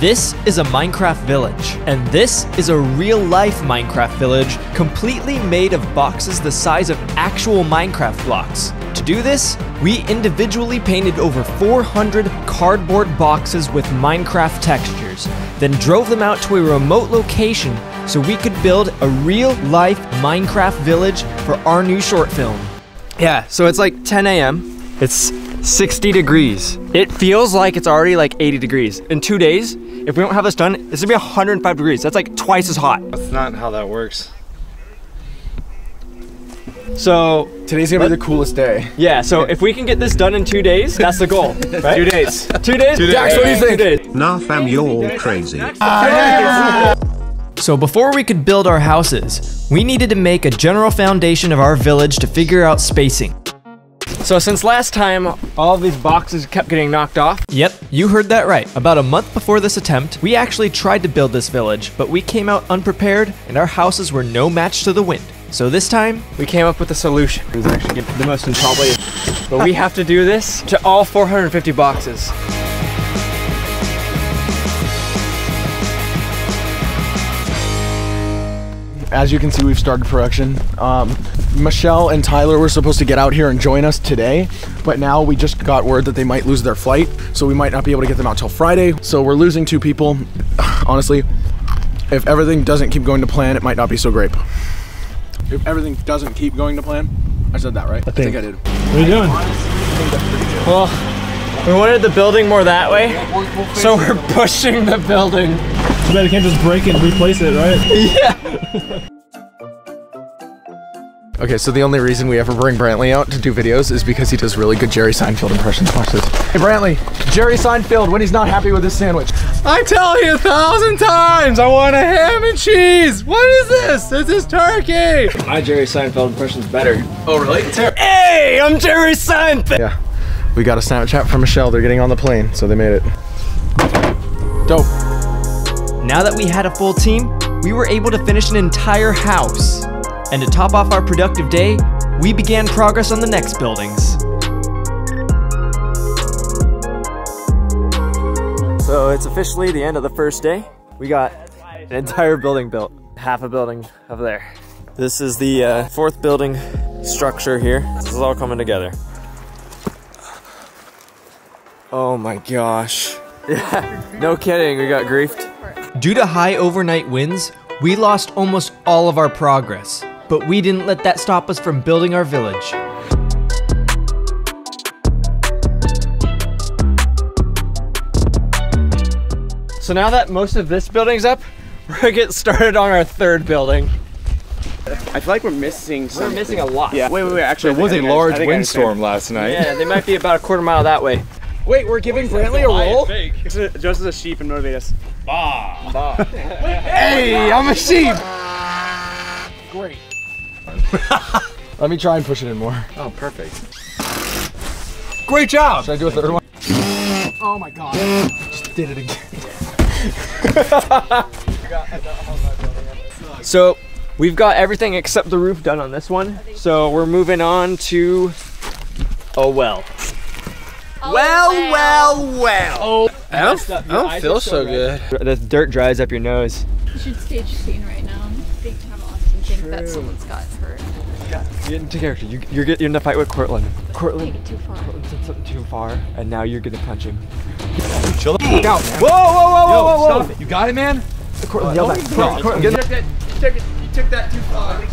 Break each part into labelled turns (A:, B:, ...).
A: This is a Minecraft village, and this is a real life Minecraft village completely made of boxes the size of actual Minecraft blocks. To do this, we individually painted over 400 cardboard boxes with Minecraft textures, then drove them out to a remote location so we could build a real life Minecraft village for our new short film. Yeah, so it's like 10 a.m. It's 60 degrees. It feels like it's already like 80 degrees. In two days, if we don't have this done, it's gonna be 105 degrees. That's like twice as hot.
B: That's not how that works.
A: So
C: Today's gonna be the coolest day.
A: yeah, so if we can get this done in two days, that's the goal. Right?
B: Two days.
A: Two days?
C: Dax, what do you
A: Two
C: think?
A: days.
D: Nah, fam, you're all crazy.
A: So before we could build our houses, we needed to make a general foundation of our village to figure out spacing. So since last time, all of these boxes kept getting knocked off. Yep, you heard that right. About a month before this attempt, we actually tried to build this village, but we came out unprepared and our houses were no match to the wind. So this time, we came up with a solution. It was actually the most probably, but we have to do this to all 450 boxes.
C: As you can see, we've started production. Um, Michelle and Tyler were supposed to get out here and join us today, but now we just got word that they might lose their flight, so we might not be able to get them out till Friday. So we're losing two people. Honestly, if everything doesn't keep going to plan, it might not be so great. If everything doesn't keep going to plan, I said that right? I think I, did.
E: What are you doing?
A: Well, we wanted the building more that way, so we're pushing the building.
E: Too bad you can't just break it and replace it, right? Yeah!
C: okay, so the only reason we ever bring Brantly out to do videos is because he does really good Jerry Seinfeld impressions. Watch this. Hey, Brantly, Jerry Seinfeld when he's not happy with his sandwich.
B: I tell you a thousand times, I want a ham and cheese. What is this? This is turkey.
A: My Jerry Seinfeld impression's better.
C: Oh, really?
A: Hey, I'm Jerry Seinfeld.
C: Yeah. We got a Snapchat from Michelle. They're getting on the plane, so they made it. Dope.
A: Now that we had a full team, we were able to finish an entire house. And to top off our productive day, we began progress on the next buildings. So it's officially the end of the first day. We got an entire building built, half a building over there. This is the uh, fourth building structure here. This is all coming together. Oh my gosh. Yeah, no kidding, we got griefed. Due to high overnight winds, we lost almost all of our progress. But we didn't let that stop us from building our village. So now that most of this building's up, we're gonna get started on our third building.
F: I feel like we're missing
A: We're missing a lot.
F: Yeah. Wait, wait, wait. Actually,
B: There was
F: I
B: a
F: think I- I
B: large
F: think I understand.
B: windstorm last night.
A: Yeah, they might be about a quarter mile that way.
C: Wait, we're giving Brantly a role?
F: Just Just as a sheep and motivate us.
C: Hey, I'm a sheep. Great. Let me try and push it in more.
B: Oh, perfect.
C: Great job. Should I do a third one? Oh my god. Just did it again.
A: So we've got everything except the roof done on this one. So we're moving on to oh well. well, well, well. Oh.
B: I don't, I don't feel so good.
A: The dirt dries up your nose.
G: You should stage scene right now. They have Austin think that someone's got hurt.
A: Get into character. You, you're, get, you're in the fight with Courtlan.
G: Take
A: Courtlan
G: it too far.
A: did something too far, and now you're gonna punch him.
B: Chill the f out, man.
A: Whoa, whoa, whoa, whoa, whoa, whoa!
B: Stop it. You got it, man?
A: Courtlan, oh, yell back. Courtlan, Courtlan, get in the-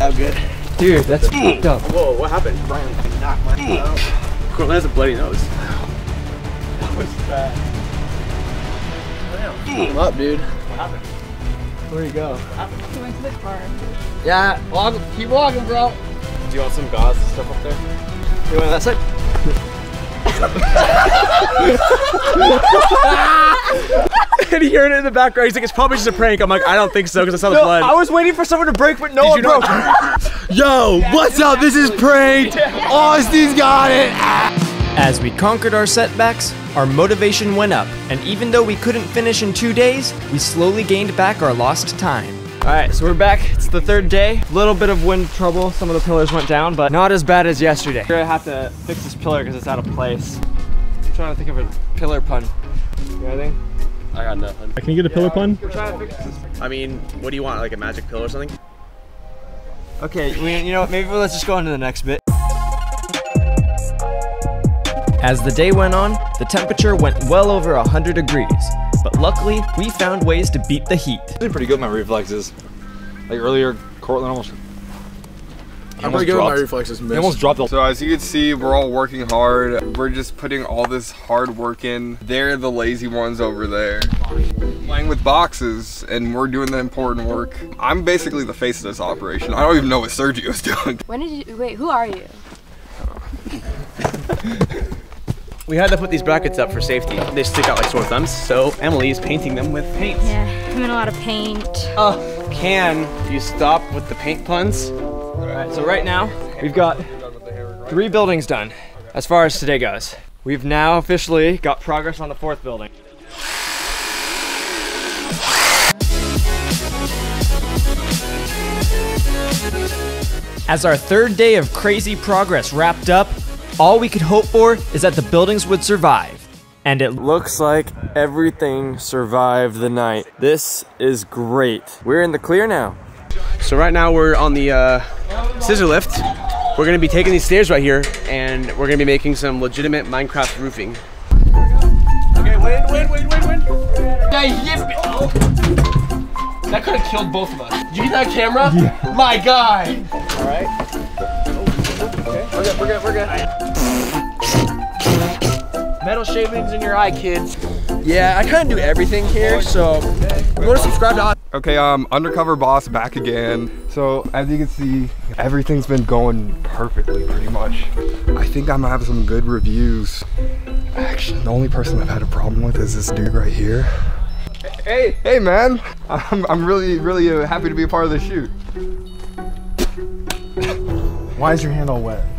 F: Oh, good.
A: Dude, that's fucked up.
F: Whoa, what happened? Brian knocked my head out. Courtlan has a bloody nose.
C: Come up, dude. What happened?
A: Where you go?
G: He went to the car.
C: Yeah, walk, keep walking, bro.
B: Do you want some gauze and stuff up there?
A: You want that side?
F: and he heard it in the background. He's like, it's probably just a prank. I'm like, I don't think so because I saw the
A: No,
F: blood.
A: I was waiting for someone to break, but no one
F: you know-
A: broke.
C: Yo, what's up? This is pranked. Austin's got it.
A: As we conquered our setbacks, our motivation went up, and even though we couldn't finish in two days, we slowly gained back our lost time. All right, so we're back. It's the third day. A little bit of wind trouble. Some of the pillars went down, but not as bad as yesterday. We're gonna have to fix this pillar because it's out of place. I'm trying to think of a pillar pun. You got anything?
F: I got nothing.
E: Can you get a pillar pun?
F: I mean, what do you want? Like a magic pill or something?
A: Okay, we, you know what? Maybe let's just go on to the next bit. As the day went on, the temperature went well over 100 degrees, but luckily, we found ways to beat the heat.
H: did pretty good with my reflexes. Like earlier, Courtlan almost.
C: I'm pretty good with my reflexes.
H: He almost dropped the.
I: So as you can see, we're all working hard. We're just putting all this hard work in. They're the lazy ones over there. Playing with boxes and we're doing the important work. I'm basically the face of this operation. I don't even know what Sergio's doing.
G: When did you, wait, who are you?
F: We had to put these brackets up for safety. They stick out like sore thumbs, so Emily is painting them with paint.
G: Yeah, I'm in a lot of paint.
F: Uh, can you stop with the paint puns?
A: Alright, so right now, we've got three buildings done, as far as today goes. We've now officially got progress on the fourth building. As our third day of crazy progress wrapped up, all we could hope for is that the buildings would survive. And it looks like everything survived the night. This is great. We're in the clear now.
F: So right now we're on the uh, scissor lift. We're gonna be taking these stairs right here, and we're gonna be making some legitimate Minecraft roofing. Okay, wait, wait, wait, wait, wait. Yeah, he hit me. Oh. That could have killed both of us. Did you get that camera? Yeah. My guy. All right. Okay, we're good, we're good, we're good. Metal shavings in your eye, kids. Yeah, I kind of do everything here, so you want to subscribe to us.
I: Okay, um, undercover boss back again. So as you can see, everything's been going perfectly pretty much. I think I'm gonna have some good reviews. Actually, the only person I've had a problem with is this dude right here. Hey, hey man, I'm, I'm really, really uh, happy to be a part of the shoot.
C: Why is your hand all wet?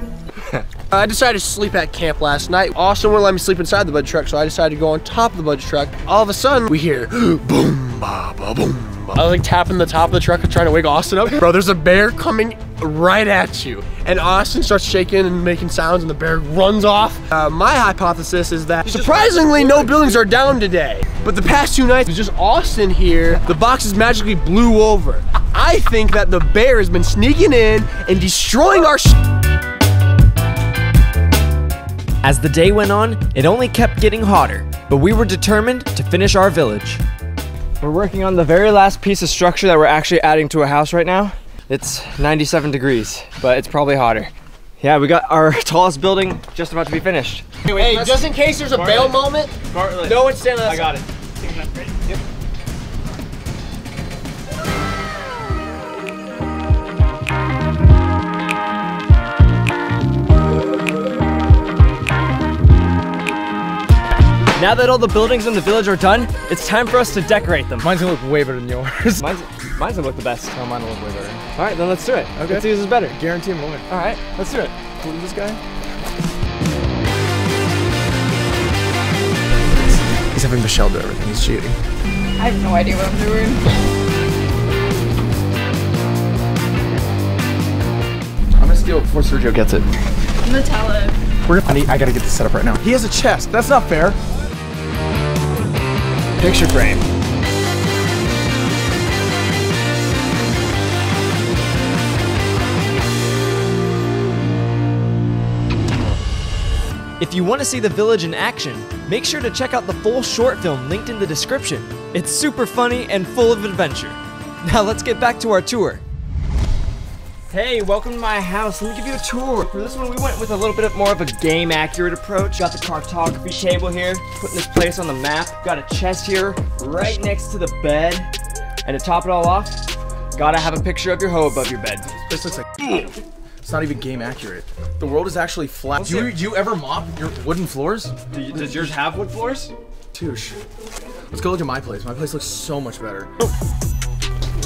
F: I decided to sleep at camp last night. Austin wouldn't let me sleep inside the budget truck, so I decided to go on top of the budget truck. All of a sudden, we hear boom, ba, ba, boom. I was like tapping the top of the truck and trying to wake Austin up. Bro, there's a bear coming right at you. And Austin starts shaking and making sounds and the bear runs off. Uh, my hypothesis is that surprisingly no buildings are down today. But the past two nights, it's just Austin here. The boxes magically blew over. I think that the bear has been sneaking in and destroying our sh
A: As the day went on, it only kept getting hotter, but we were determined to finish our village. We're working on the very last piece of structure that we're actually adding to a house right now. It's 97 degrees, but it's probably hotter. Yeah, we got our tallest building just about to be finished.
F: Hey, just in case there's a bail moment, no one's standing on
A: I got it. Now that all the buildings in the village are done, it's time for us to decorate them.
B: Mine's gonna look way better than yours.
A: Mine's, mine's gonna look the best.
B: No, mine will look way better.
A: All right, then let's do it. Okay. Let's see who's better.
C: Guarantee him winner.
A: All right, let's do it.
C: Who's this guy? He's having Michelle do everything. He's cheating.
G: I have no idea what I'm doing.
C: I'm gonna steal it before Sergio gets it.
G: Nutella.
C: We're gonna, I, need, I gotta get this set up right now. He has a chest. That's not fair.
A: Picture frame. If you want to see the village in action, make sure to check out the full short film linked in the description. It's super funny and full of adventure. Now let's get back to our tour. Hey, welcome to my house. Let me give you a tour. For this one, we went with a little bit more of a game accurate approach. Got the cartography table here, putting this place on the map. Got a chest here right next to the bed. And to top it all off, gotta have a picture of your hoe above your bed.
C: This looks like. It's not even game accurate. The world is actually flat. Do you, do you ever mop your wooden floors?
A: Do you- Does yours have wood floors?
C: Touche. Let's go look at my place. My place looks so much better.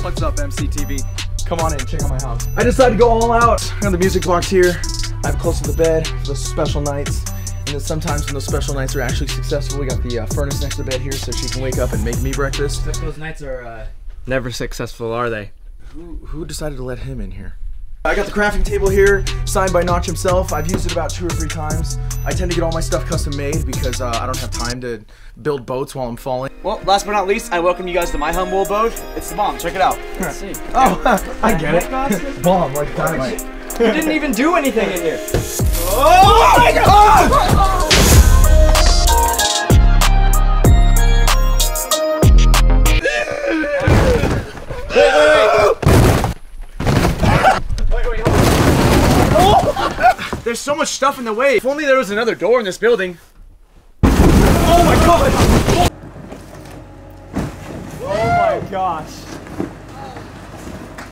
B: What's up, MCTV?
C: Come on in, check out my house. I decided to go all out. I got the music box here. I have close to the bed for those special nights. And then sometimes when those special nights are actually successful, we got the uh, furnace next to the bed here so she can wake up and make me breakfast.
A: Those nights are uh, never successful, are they?
C: Who, who decided to let him in here? I got the crafting table here, signed by Notch himself. I've used it about two or three times. I tend to get all my stuff custom made because uh, I don't have time to build boats while I'm falling.
A: Well, last but not least, I welcome you guys to my humble abode. It's the bomb. Check it out.
J: Let's see.
C: Oh, I get it. Bomb, like dynamite.
A: You didn't even do anything in here.
C: Oh my god!
A: There's in the way. If only there was another door in this building.
C: Oh my god!
A: Oh my gosh.